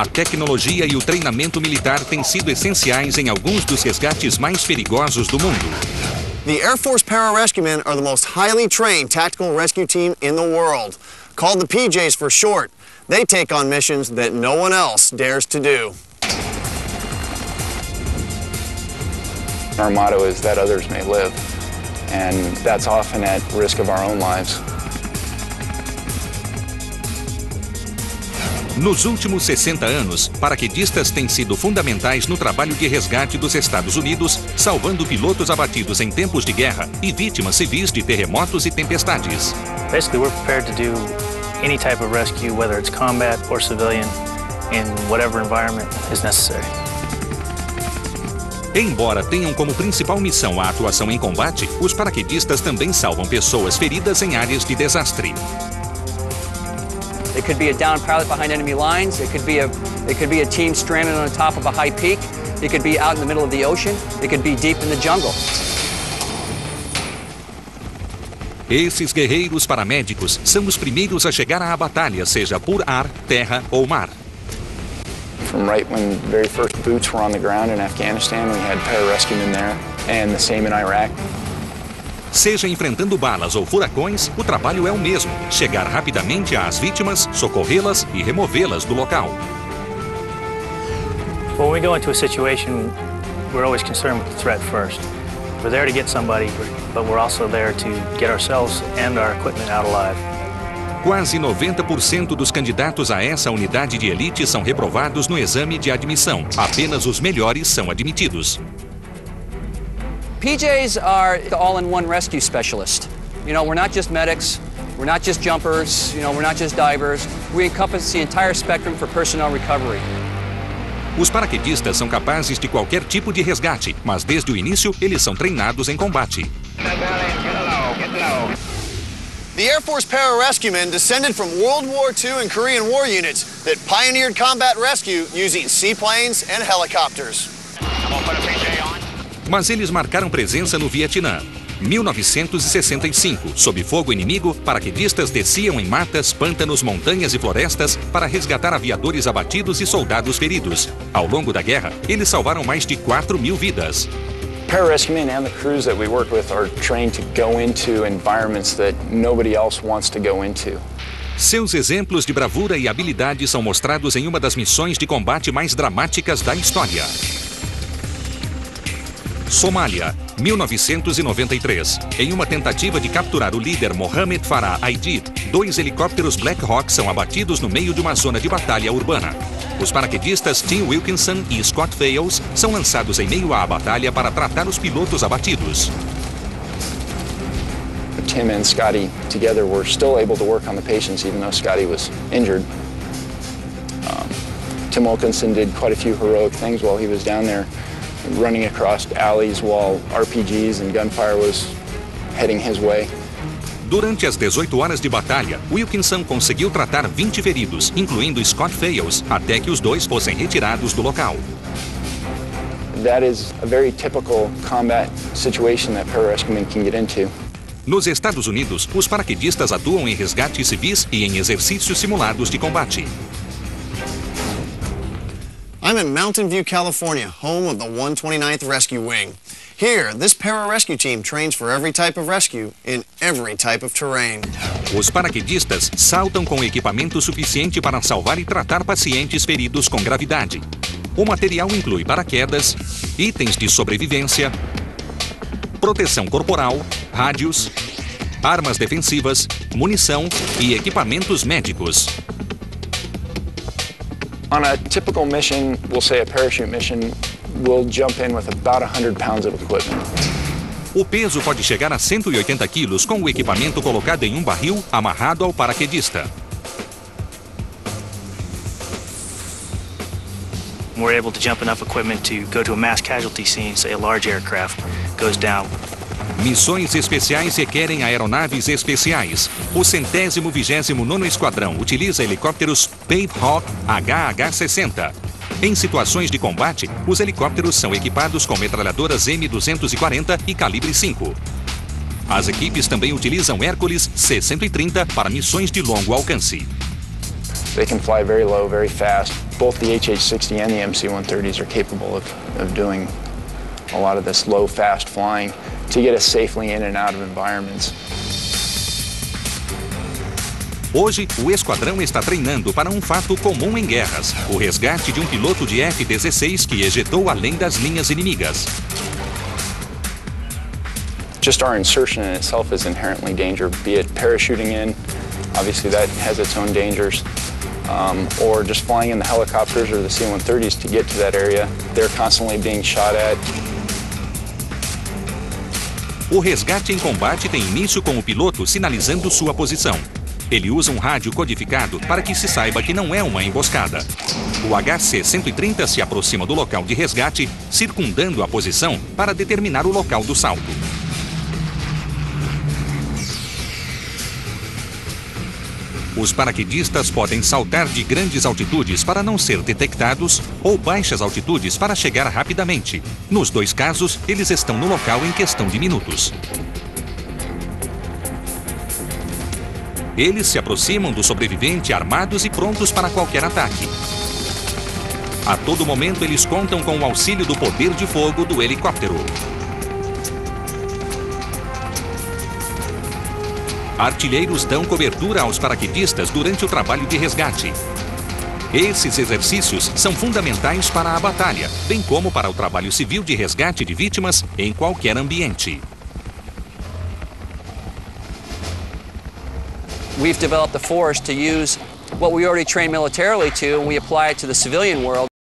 A tecnologia e o treinamento militar têm sido essenciais em alguns dos resgates mais perigosos do mundo. The Air Force Pararescuemen are the most highly trained tactical rescue team in the world. Called the PJs for short, they take on missions that no one else dares to do. Our motto is that others may live, and that's often at risk of our own lives. Nos últimos 60 anos, paraquedistas têm sido fundamentais no trabalho de resgate dos Estados Unidos, salvando pilotos abatidos em tempos de guerra e vítimas civis de terremotos e tempestades. Basically, we're prepared to do any type of rescue, whether it's combat or civilian, in whatever environment is necessary. Embora tenham como principal missão a atuação em combate, os paraquedistas também salvam pessoas feridas em áreas de desastre. It could be a downed pilot behind enemy lines. It could be a it could be a team stranded on the top of a high peak. It could be out in the middle of the ocean. It could be deep in the jungle. Esses guerreiros paramédicos são os primeiros a chegar à batalha, seja por ar, terra ou mar. From right when the very first boots were on the ground in Afghanistan, we had pararescuemen there, and the same in Iraq. Seja enfrentando balas ou furacões, o trabalho é o mesmo: chegar rapidamente às vítimas, socorrê-las e removê-las do local. When we go into a situation, we're always concerned with the threat first. We're there to get somebody, but we're also there to get ourselves and our equipment out alive. Quase 90% dos candidatos a essa unidade de elite são reprovados no exame de admissão. Apenas os melhores são admitidos. PJs are the all-in-one rescue specialist. You know, we're not just medics, we're not just jumpers, you know, we're not just divers. We encompass the entire spectrum for personnel recovery. Os paraquedistas são capazes de qualquer tipo de resgate, mas desde o início eles são treinados em combate. The Air Force Pararescuemen descended from World War II and Korean War units that pioneered combat rescue using seaplanes and helicopters. Mas eles marcaram presença no Vietnã. 1965, sob fogo inimigo, paraquedistas desciam em matas, pântanos, montanhas e florestas para resgatar aviadores abatidos e soldados feridos. Ao longo da guerra, eles salvaram mais de 4 mil vidas. And the crews that we work with are trained to go into environments that nobody else wants to go into. Seus exemplos de bravura e habilidade são mostrados em uma das missões de combate mais dramáticas da história. Somália, 1993. Em uma tentativa de capturar o líder Mohamed Farah Aidid, dois helicópteros Black Hawk são abatidos no meio de uma zona de batalha urbana. Os paraquedistas Tim Wilkinson e Scott Fales são lançados em meio à batalha para tratar os pilotos abatidos. Tim and Scotty together were still able to work on the patients even though Scotty was injured. Um, Tim Wilkinson did quite a few heroic things while he was down there, running across alleys while RPGs and gunfire was heading his way. Durante as 18 horas de batalha, Wilkinson conseguiu tratar 20 feridos, incluindo Scott Fales, até que os dois fossem retirados do local. That is a very typical combat situation that pararescuemen can get into. Nos Estados Unidos, os paraquedistas atuam em resgates civis e em exercícios simulados de combate. I'm in Mountain View, California, home of the 129th Rescue Wing. Here, this pararescue team trains for every type of rescue in every type of terrain. Os paraquedistas saltam com equipamento suficiente para salvar e tratar pacientes feridos com gravidade. O material inclui paraquedas, itens de sobrevivência, proteção corporal, rádios, armas defensivas, munição e equipamentos médicos. On a typical mission, we'll say a parachute mission, we'll jump in with about 100 pounds of equipment. O peso pode chegar a 180 quilos com o equipamento colocado em um barril amarrado ao paraquedista. We're able to jump enough equipment to go to a mass casualty scene, say a large aircraft goes down. Missões especiais requerem aeronaves especiais. O centésimo vigésimo nono esquadrão utiliza helicópteros Pavehawk HH-60. Em situações de combate, os helicópteros são equipados com metralhadoras M240 e calibre 5. As equipes também utilizam Hércules C-130 para missões de longo alcance. They can fly very low, very fast, both the HH-60 and the MC-130s are capable of, of doing a lot of this low, fast flying to get us safely in and out of environments. Hoje, o esquadrão está treinando para um fato comum em guerras: o resgate de um piloto de F-16 que ejetou além das linhas inimigas. Just our insertion in itself is inherently danger, be it parachuting in, obviously that has its own dangers, um, or just flying in the helicopters or the C-130s to get to that area. They're constantly being shot at. O resgate em combate tem início com o piloto sinalizando sua posição. Ele usa um rádio codificado para que se saiba que não é uma emboscada. O HC-130 se aproxima do local de resgate, circundando a posição para determinar o local do salto. Os paraquedistas podem saltar de grandes altitudes para não ser detectados ou baixas altitudes para chegar rapidamente. Nos dois casos, eles estão no local em questão de minutos. Eles se aproximam do sobrevivente armados e prontos para qualquer ataque. A todo momento, eles contam com o auxílio do poder de fogo do helicóptero. Artilheiros dão cobertura aos paraquedistas durante o trabalho de resgate. Esses exercícios são fundamentais para a batalha, bem como para o trabalho civil de resgate de vítimas em qualquer ambiente. We've developed the force to use what we already trained militarily to, and we apply it to the civilian world.